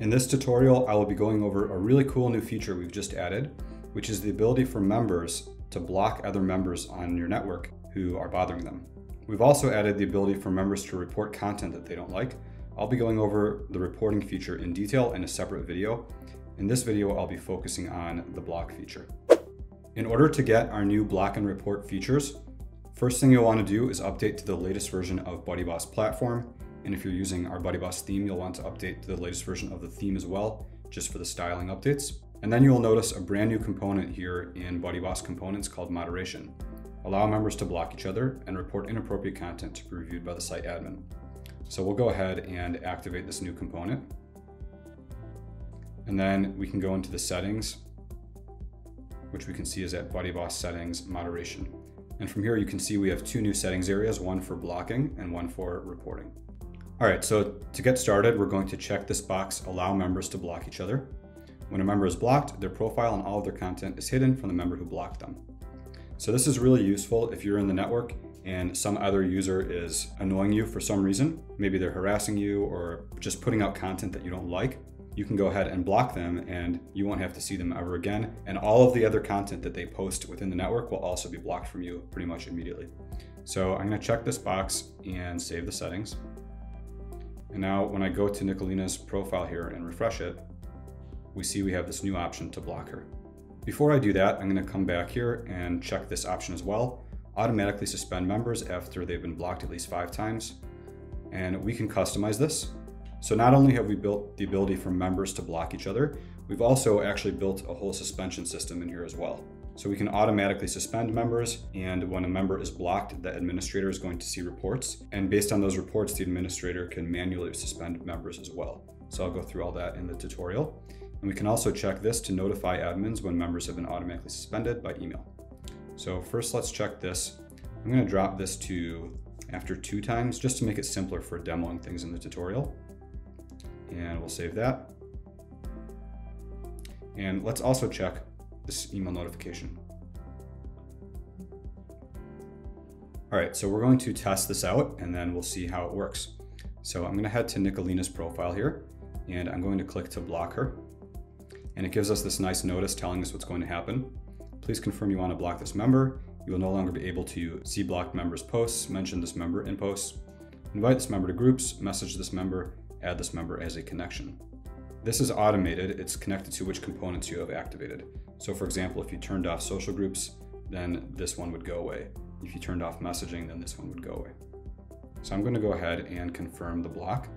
In this tutorial, I will be going over a really cool new feature we've just added, which is the ability for members to block other members on your network who are bothering them. We've also added the ability for members to report content that they don't like. I'll be going over the reporting feature in detail in a separate video. In this video, I'll be focusing on the block feature. In order to get our new block and report features, first thing you'll want to do is update to the latest version of BuddyBoss platform. And if you're using our BuddyBoss theme, you'll want to update to the latest version of the theme as well, just for the styling updates. And then you'll notice a brand new component here in BuddyBoss components called moderation. Allow members to block each other and report inappropriate content to be reviewed by the site admin. So we'll go ahead and activate this new component. And then we can go into the settings, which we can see is at BuddyBoss settings moderation. And from here, you can see we have two new settings areas, one for blocking and one for reporting. All right, so to get started, we're going to check this box, allow members to block each other. When a member is blocked, their profile and all of their content is hidden from the member who blocked them. So this is really useful if you're in the network and some other user is annoying you for some reason. Maybe they're harassing you or just putting out content that you don't like. You can go ahead and block them and you won't have to see them ever again. And all of the other content that they post within the network will also be blocked from you pretty much immediately. So I'm gonna check this box and save the settings. And now when I go to Nicolina's profile here and refresh it, we see we have this new option to block her. Before I do that, I'm gonna come back here and check this option as well. Automatically suspend members after they've been blocked at least five times. And we can customize this. So not only have we built the ability for members to block each other, we've also actually built a whole suspension system in here as well. So we can automatically suspend members, and when a member is blocked, the administrator is going to see reports. And based on those reports, the administrator can manually suspend members as well. So I'll go through all that in the tutorial. And we can also check this to notify admins when members have been automatically suspended by email. So first let's check this. I'm gonna drop this to after two times just to make it simpler for demoing things in the tutorial. And we'll save that. And let's also check this email notification. All right, so we're going to test this out and then we'll see how it works. So I'm gonna head to Nicolina's profile here and I'm going to click to block her and it gives us this nice notice telling us what's going to happen. Please confirm you want to block this member. You will no longer be able to see blocked members' posts, mention this member in posts, invite this member to groups, message this member, add this member as a connection. This is automated, it's connected to which components you have activated. So for example, if you turned off social groups, then this one would go away. If you turned off messaging, then this one would go away. So I'm gonna go ahead and confirm the block.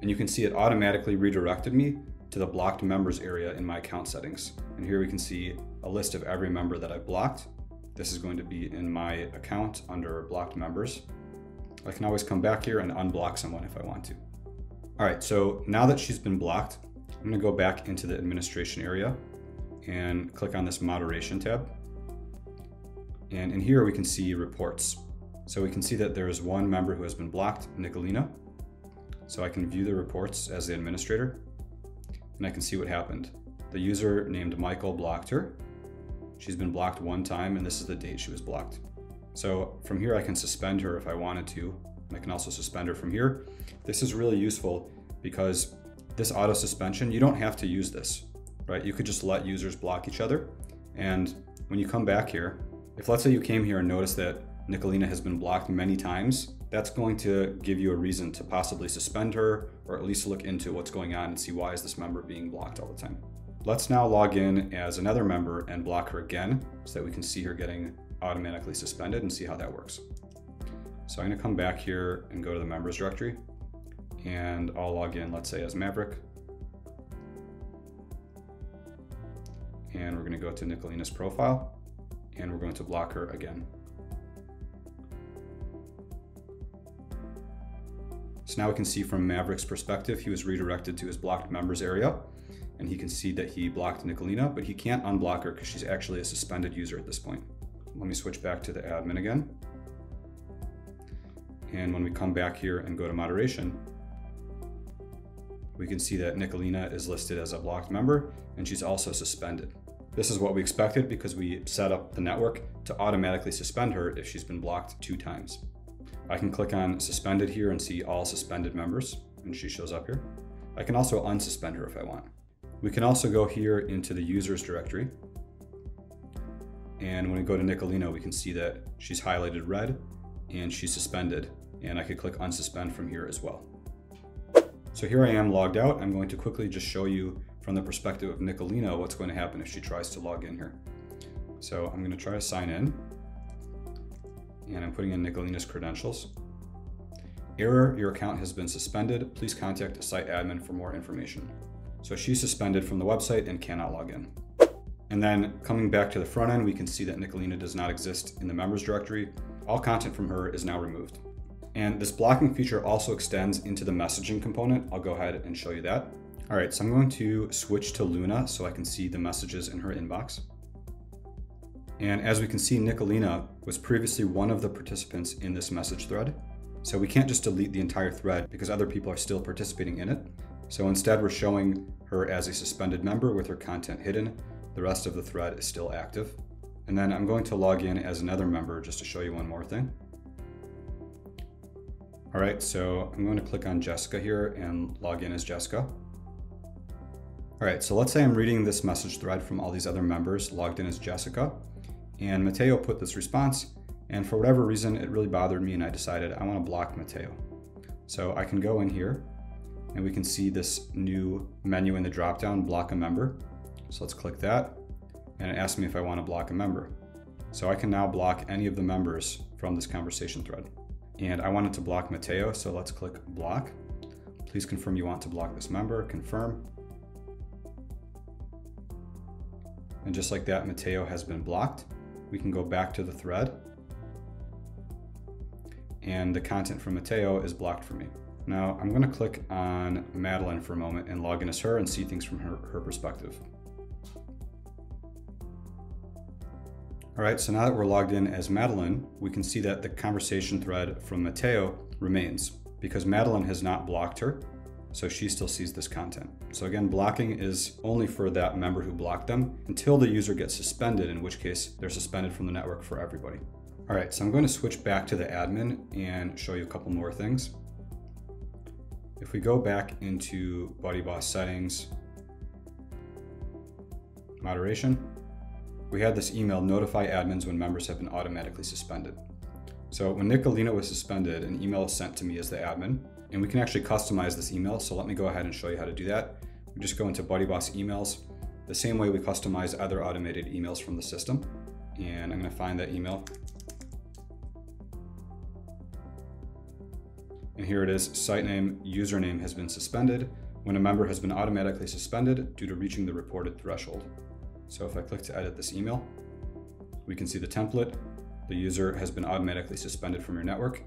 and you can see it automatically redirected me to the blocked members area in my account settings. And here we can see a list of every member that I've blocked. This is going to be in my account under blocked members. I can always come back here and unblock someone if I want to. All right, so now that she's been blocked, I'm gonna go back into the administration area and click on this moderation tab. And in here we can see reports. So we can see that there is one member who has been blocked, Nicolina, so I can view the reports as the administrator and I can see what happened. The user named Michael blocked her. She's been blocked one time and this is the date she was blocked. So from here I can suspend her if I wanted to. I can also suspend her from here. This is really useful because this auto suspension, you don't have to use this, right? You could just let users block each other. And when you come back here, if let's say you came here and noticed that Nicolina has been blocked many times, that's going to give you a reason to possibly suspend her or at least look into what's going on and see why is this member being blocked all the time. Let's now log in as another member and block her again so that we can see her getting automatically suspended and see how that works. So I'm gonna come back here and go to the members directory and I'll log in, let's say as Maverick. And we're gonna go to Nicolina's profile and we're going to block her again. So now we can see from Maverick's perspective, he was redirected to his blocked members area and he can see that he blocked Nicolina, but he can't unblock her because she's actually a suspended user at this point. Let me switch back to the admin again. And when we come back here and go to moderation, we can see that Nicolina is listed as a blocked member and she's also suspended. This is what we expected because we set up the network to automatically suspend her if she's been blocked two times. I can click on suspended here and see all suspended members. and she shows up here. I can also unsuspend her if I want. We can also go here into the users directory. And when we go to Nicolina, we can see that she's highlighted red and she's suspended. And I could click unsuspend from here as well. So here I am logged out. I'm going to quickly just show you from the perspective of Nicolina what's going to happen if she tries to log in here. So I'm going to try to sign in. And I'm putting in Nicolina's credentials. Error, your account has been suspended. Please contact a site admin for more information. So she's suspended from the website and cannot log in. And then coming back to the front end, we can see that Nicolina does not exist in the members directory. All content from her is now removed. And this blocking feature also extends into the messaging component. I'll go ahead and show you that. All right, so I'm going to switch to Luna so I can see the messages in her inbox. And as we can see, Nicolina was previously one of the participants in this message thread. So we can't just delete the entire thread because other people are still participating in it. So instead we're showing her as a suspended member with her content hidden. The rest of the thread is still active. And then I'm going to log in as another member just to show you one more thing. All right, so I'm going to click on Jessica here and log in as Jessica. All right, so let's say I'm reading this message thread from all these other members logged in as Jessica, and Mateo put this response, and for whatever reason, it really bothered me and I decided I wanna block Mateo. So I can go in here and we can see this new menu in the dropdown, block a member. So let's click that and it asks me if I wanna block a member. So I can now block any of the members from this conversation thread. And I wanted to block Mateo, so let's click block. Please confirm you want to block this member, confirm. And just like that, Mateo has been blocked. We can go back to the thread and the content from Mateo is blocked for me. Now I'm gonna click on Madeline for a moment and log in as her and see things from her, her perspective. All right, so now that we're logged in as Madeline, we can see that the conversation thread from Mateo remains because Madeline has not blocked her so she still sees this content. So again, blocking is only for that member who blocked them until the user gets suspended, in which case they're suspended from the network for everybody. All right, so I'm going to switch back to the admin and show you a couple more things. If we go back into BuddyBoss settings, moderation, we had this email notify admins when members have been automatically suspended. So when Nicolina was suspended, an email was sent to me as the admin, and we can actually customize this email. So let me go ahead and show you how to do that. We just go into BuddyBoss emails, the same way we customize other automated emails from the system. And I'm gonna find that email. And here it is, site name, username has been suspended when a member has been automatically suspended due to reaching the reported threshold. So if I click to edit this email, we can see the template. The user has been automatically suspended from your network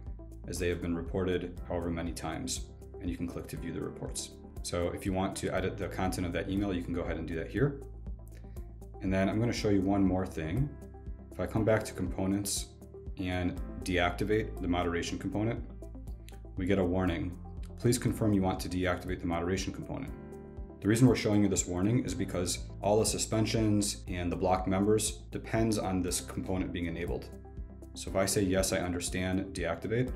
as they have been reported however many times, and you can click to view the reports. So if you want to edit the content of that email, you can go ahead and do that here. And then I'm gonna show you one more thing. If I come back to components and deactivate the moderation component, we get a warning. Please confirm you want to deactivate the moderation component. The reason we're showing you this warning is because all the suspensions and the blocked members depends on this component being enabled. So if I say, yes, I understand, deactivate,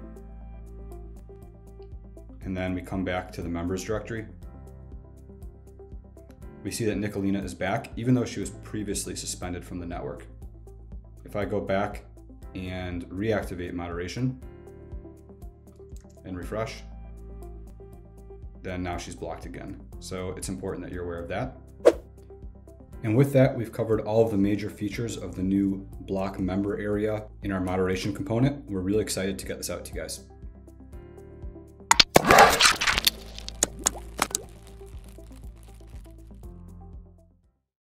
and then we come back to the members directory, we see that Nicolina is back, even though she was previously suspended from the network. If I go back and reactivate moderation and refresh, then now she's blocked again. So it's important that you're aware of that. And with that, we've covered all of the major features of the new block member area in our moderation component. We're really excited to get this out to you guys.